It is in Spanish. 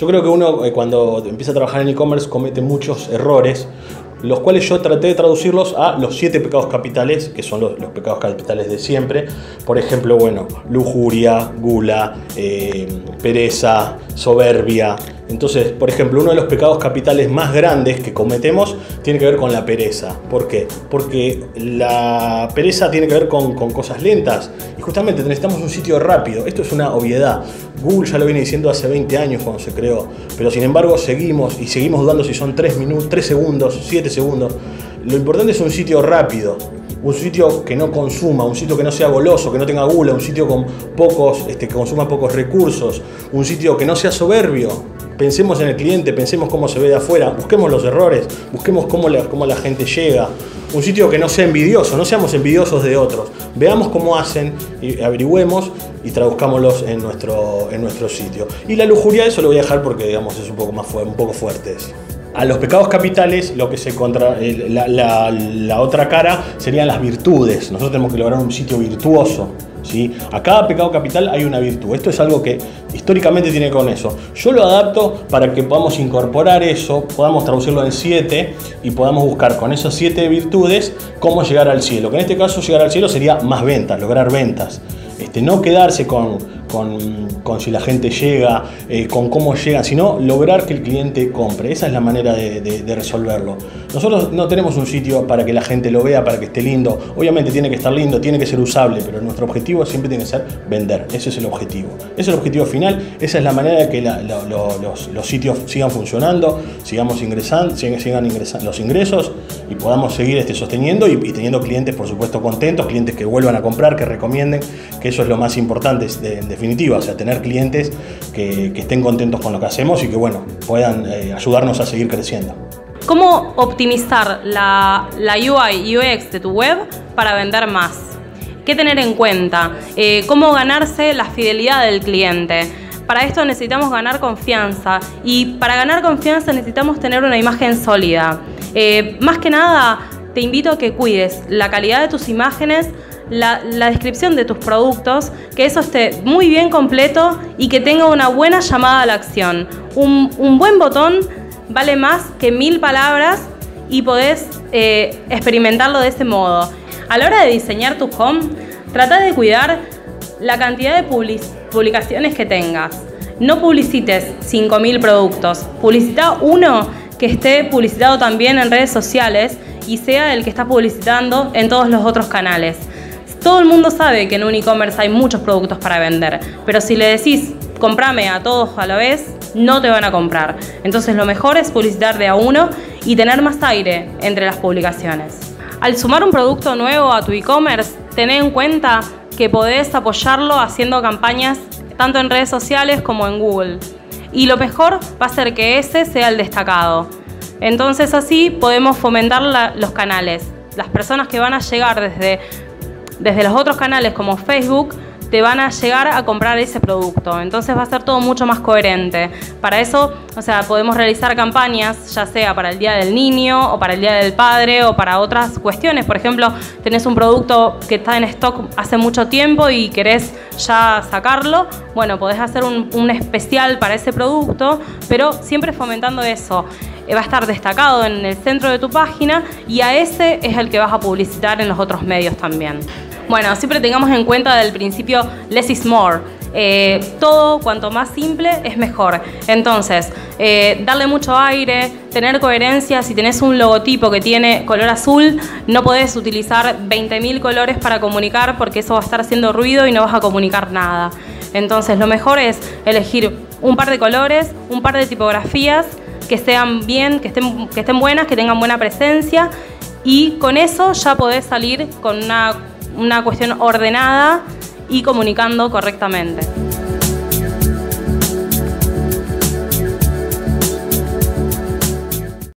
Yo creo que uno eh, cuando empieza a trabajar en e-commerce comete muchos errores los cuales yo traté de traducirlos a los siete pecados capitales, que son los, pecados capitales de siempre. Por ejemplo, bueno, lujuria, gula, eh, pereza, soberbia. Entonces, por ejemplo, uno de los pecados capitales más grandes que cometemos tiene que ver con la pereza. ¿Por qué? Porque la pereza tiene que ver con, cosas lentas y justamente necesitamos un sitio rápido. Esto es una obviedad. Google ya lo viene diciendo hace 20 años cuando se creó, pero sin embargo seguimos y seguimos dudando si son 3 minutos, 3 segundos, 7 segundos. Lo importante es un sitio rápido, un sitio que no consuma, un sitio que no sea goloso, que no tenga gula, un sitio con pocos, este, que consuma pocos recursos, un sitio que no sea soberbio. Pensemos en el cliente, pensemos cómo se ve de afuera, busquemos los errores, busquemos cómo la, cómo la gente llega. Un sitio que no sea envidioso, no seamos envidiosos de otros. Veamos cómo hacen y averigüemos y traduzcámoslos en nuestro, en nuestro sitio. Y la lujuria, eso lo voy a dejar porque digamos, es un poco, más, un poco fuerte. A los pecados capitales, lo que se contra, la, otra cara serían las virtudes. Nosotros tenemos que lograr un sitio virtuoso. A cada pecado capital hay una virtud. Esto es algo que históricamente tiene con eso. Yo lo adapto para que podamos incorporar eso, podamos traducirlo en siete y podamos buscar con esas siete virtudes cómo llegar al cielo. Que en este caso llegar al cielo sería más ventas, lograr ventas. Este, no quedarse con, con, si la gente llega, eh, con cómo llega, sino lograr que el cliente compre. Esa es la manera de, resolverlo. Nosotros no tenemos un sitio para que la gente lo vea, para que esté lindo. Obviamente tiene que estar lindo, tiene que ser usable, pero nuestro objetivo siempre tiene que ser vender. Ese es el objetivo. Ese es el objetivo final. Esa es la manera de que los, sitios sigan funcionando, sigamos ingresando, sigan, ingresando los ingresos y podamos seguir este, sosteniendo y, teniendo clientes, por supuesto, contentos, clientes que vuelvan a comprar, que recomienden, que eso es lo más importante de, definitiva, o sea, tener clientes que, estén contentos con lo que hacemos y que, bueno, puedan eh, ayudarnos a seguir creciendo. ¿Cómo optimizar la, la UI UX de tu web para vender más? ¿Qué tener en cuenta? Eh, ¿Cómo ganarse la fidelidad del cliente? Para esto necesitamos ganar confianza y para ganar confianza necesitamos tener una imagen sólida. Eh, más que nada, te invito a que cuides la calidad de tus imágenes, la, descripción de tus productos, que eso esté muy bien completo y que tenga una buena llamada a la acción. Un, buen botón vale más que mil palabras y podés eh, experimentarlo de ese modo. A la hora de diseñar tu home, trata de cuidar la cantidad de publicaciones que tengas. No publicites 5.000 productos, publicita uno que esté publicitado también en redes sociales y sea el que está publicitando en todos los otros canales. Todo el mundo sabe que en un e-commerce hay muchos productos para vender, pero si le decís comprame a todos a la vez, no te van a comprar. Entonces lo mejor es publicitar de a uno y tener más aire entre las publicaciones. Al sumar un producto nuevo a tu e-commerce, ten en cuenta que podés apoyarlo haciendo campañas tanto en redes sociales como en Google. Y lo mejor va a ser que ese sea el destacado. Entonces así podemos fomentar los canales. Las personas que van a llegar desde desde los otros canales como Facebook te van a llegar a comprar ese producto. Entonces va a ser todo mucho más coherente. Para eso, o sea, podemos realizar campañas, ya sea para el Día del Niño o para el Día del Padre o para otras cuestiones. Por ejemplo, tenés un producto que está en stock hace mucho tiempo y querés ya sacarlo. Bueno, podés hacer un, un especial para ese producto, pero siempre fomentando eso. Eh, va a estar destacado en el centro de tu página y a ese es el que vas a publicitar en los otros medios también. Bueno, siempre tengamos en cuenta del principio less is more. Eh, todo cuanto más simple es mejor. Entonces, eh, darle mucho aire, tener coherencia. Si tenés un logotipo que tiene color azul, no podés utilizar 20.000 colores para comunicar porque eso va a estar haciendo ruido y no vas a comunicar nada. Entonces, lo mejor es elegir un par de colores, un par de tipografías que sean bien, que estén, que estén buenas, que tengan buena presencia y con eso ya podés salir con una una cuestión ordenada y comunicando correctamente.